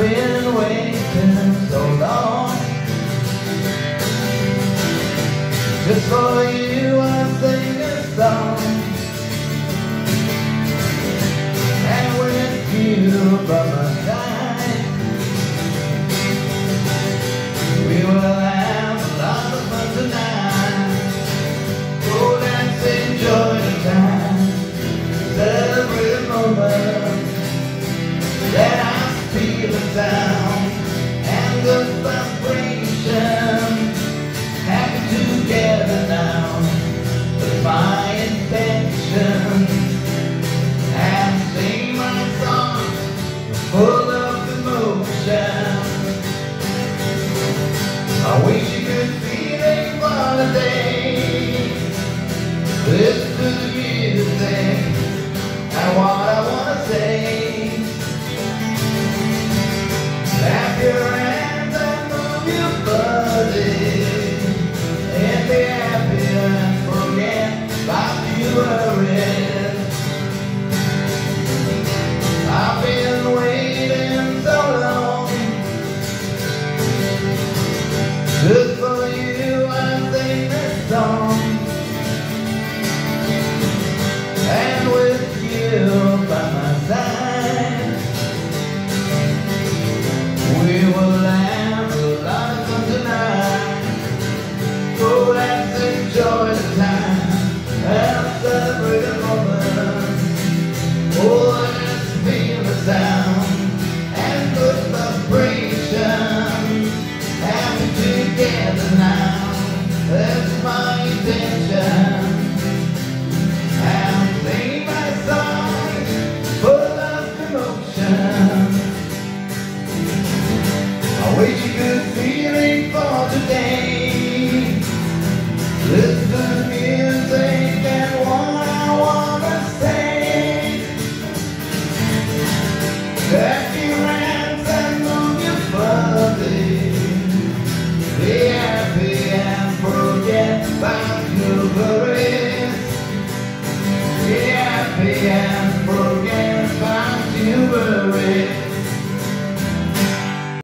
been waiting so long. Just for you I sing a song. And with you by my side We will have a lot of fun tonight. Enjoy the time. Moment Full of emotion. I wish you could feel it for the day Listen to the music And what I wanna say. Clap your hands and move your body And be happy and forget about your worries And good vibration. Together now. My intention. My song Full of emotion